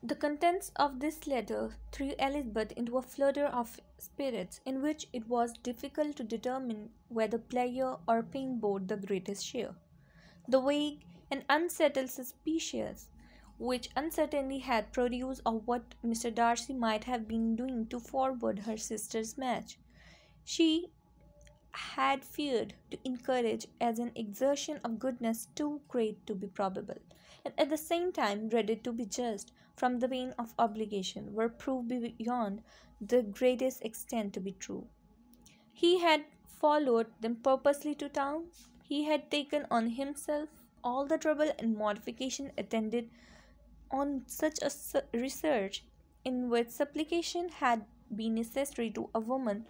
The contents of this letter threw Elizabeth into a flutter of spirits in which it was difficult to determine whether pleasure or pain bore the greatest share. The vague and unsettled suspicions which uncertainty had produced of what Mr. Darcy might have been doing to forward her sister's match, she had feared to encourage as an exertion of goodness too great to be probable, and at the same time dreaded to be judged from the pain of obligation were proved beyond the greatest extent to be true. He had followed them purposely to town. He had taken on himself all the trouble and mortification attended on such a research in which supplication had been necessary to a woman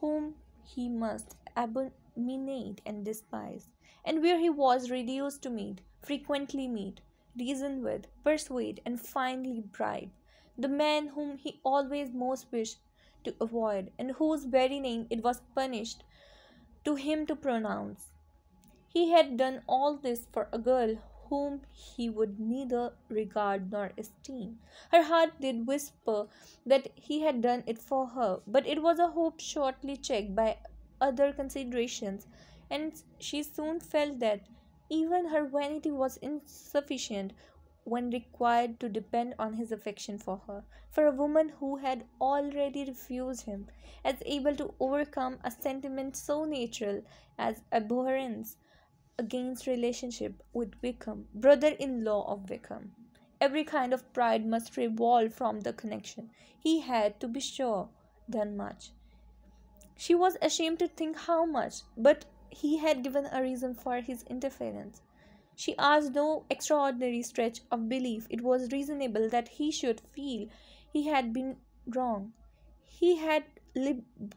whom he must abominate and despise, and where he was reduced to meet, frequently meet, reason with, persuade, and finally bribe, the man whom he always most wished to avoid, and whose very name it was punished to him to pronounce. He had done all this for a girl whom he would neither regard nor esteem. Her heart did whisper that he had done it for her, but it was a hope shortly checked by other considerations, and she soon felt that even her vanity was insufficient when required to depend on his affection for her. For a woman who had already refused him, as able to overcome a sentiment so natural as abhorrence against relationship with Wickham, brother in law of Wickham. Every kind of pride must revolve from the connection. He had, to be sure, done much. She was ashamed to think how much, but he had given a reason for his interference. She asked no extraordinary stretch of belief. It was reasonable that he should feel he had been wrong. He had lived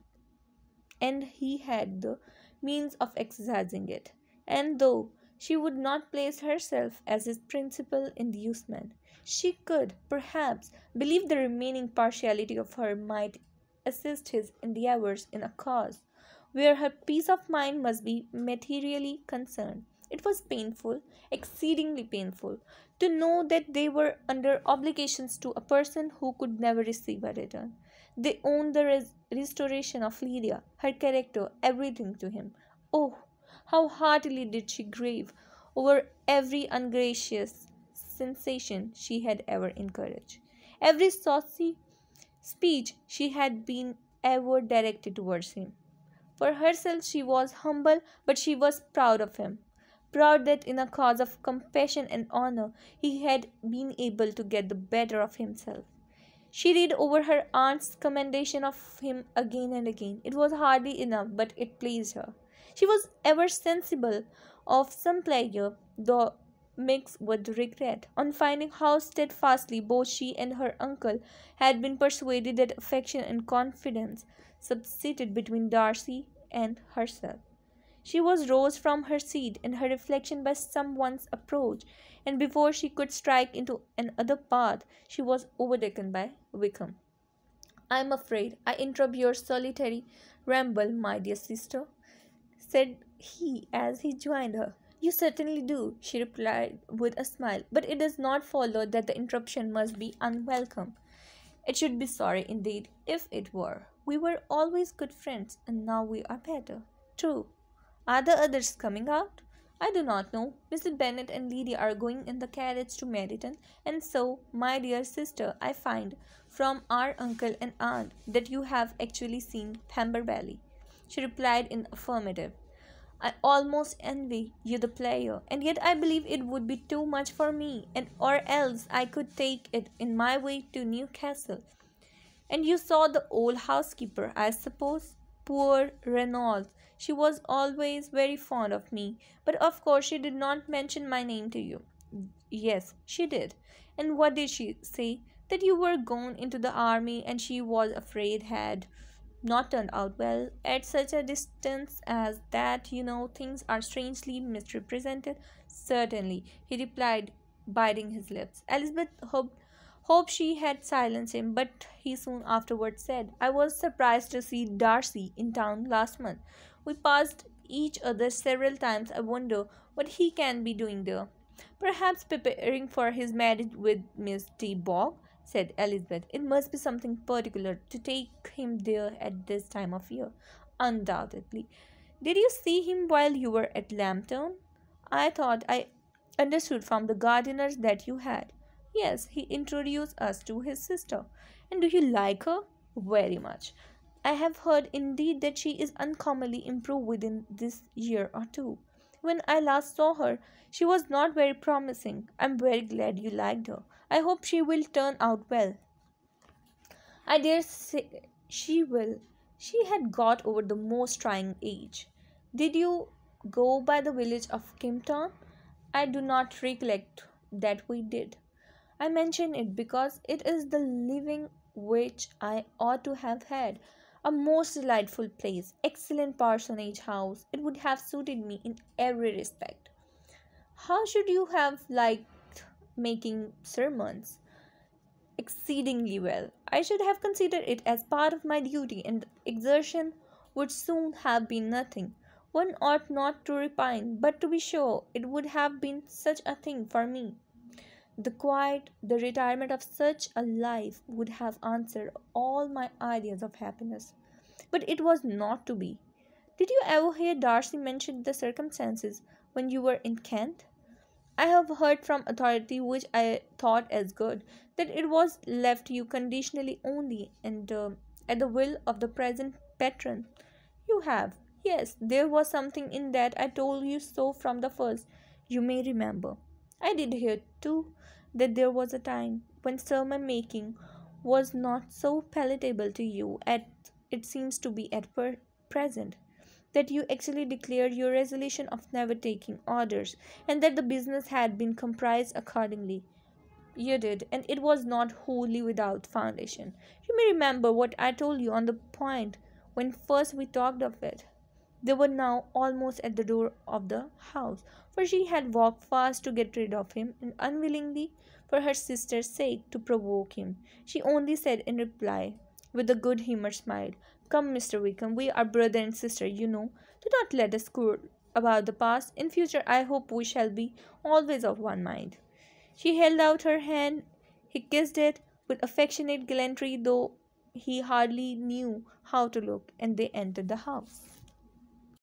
and he had the means of exercising it and though she would not place herself as his principal inducement, she could, perhaps, believe the remaining partiality of her might assist his endeavours in a cause where her peace of mind must be materially concerned. It was painful, exceedingly painful, to know that they were under obligations to a person who could never receive a return. They owned the res- restoration of Lydia, her character, everything to him. Oh, how heartily did she grieve over every ungracious sensation she had ever encouraged, every saucy speech she had been ever directed towards him. For herself, she was humble, but she was proud of him. Proud that in a cause of compassion and honor he had been able to get the better of himself. She read over her aunt's commendation of him again and again. It was hardly enough, but it pleased her. She was ever sensible of some pleasure, though mixed with regret, on finding how steadfastly both she and her uncle had been persuaded that affection and confidence subsisted between Darcy and herself. She was rose from her seat in her reflection by some one's approach, and before she could strike into another path, she was overtaken by Wickham. I am afraid I interrupt your solitary ramble, my dear sister, said he as he joined her. You certainly do, she replied with a smile, but it does not follow that the interruption must be unwelcome. It should be sorry indeed if it were. We were always good friends, and now we are better. True. Are the others coming out? I do not know. Mrs. Bennet and Lydia are going in the carriage to Meryton, and so, my dear sister, I find from our uncle and aunt that you have actually seen Pemberley. She replied in affirmative. I almost envy you the player, and yet I believe it would be too much for me, and or else I could take it in my way to Newcastle. And you saw the old housekeeper, I suppose? Poor Reynolds. She was always very fond of me, but of course she did not mention my name to you. Yes, she did. And what did she say? That you were gone into the army, and she was afraid had not turned out well at such a distance as that you know things are strangely misrepresented certainly he replied biting his lips. Elizabeth hoped hoped she had silenced him but he soon afterwards said i was surprised to see darcy in town last month. We passed each other several times. I wonder what he can be doing there. Perhaps preparing for his marriage with miss de Bourgh said Elizabeth. It must be something particular to take him there at this time of year. Undoubtedly. Did you see him while you were at Lambton? I thought I understood from the gardeners that you had. Yes, he introduced us to his sister. And do you like her? Very much. I have heard indeed that she is uncommonly improved within this year or two. When I last saw her, she was not very promising. I'm very glad you liked her. I hope she will turn out well. I dare say she will. She had got over the most trying age. Did you go by the village of Kympton? I do not recollect that we did. I mention it because it is the living which I ought to have had. A most delightful place, excellent parsonage house. It would have suited me in every respect. How should you have liked making sermons? Exceedingly well. I should have considered it as part of my duty, and exertion would soon have been nothing. One ought not to repine, but to be sure it would have been such a thing for me. The quiet, the retirement of such a life would have answered all my ideas of happiness. But it was not to be. Did you ever hear Darcy mention the circumstances when you were in Kent? I have heard from authority which I thought as good that it was left you conditionally only and uh, at the will of the present patron. You have. Yes, there was something in that I told you so from the first. You may remember. I did hear, too, that there was a time when sermon making was not so palatable to you as it seems to be at per- present that you actually declared your resolution of never taking orders, and that the business had been comprised accordingly. You did, and it was not wholly without foundation. You may remember what I told you on the point when first we talked of it. They were now almost at the door of the house, for she had walked fast to get rid of him, and unwillingly, for her sister's sake, to provoke him. She only said in reply, with a good humoured smile, Come, Mr. Wickham, we are brother and sister, you know. Do not let us quarrel about the past. In future, I hope we shall be always of one mind. She held out her hand. He kissed it with affectionate gallantry, though he hardly knew how to look, and they entered the house.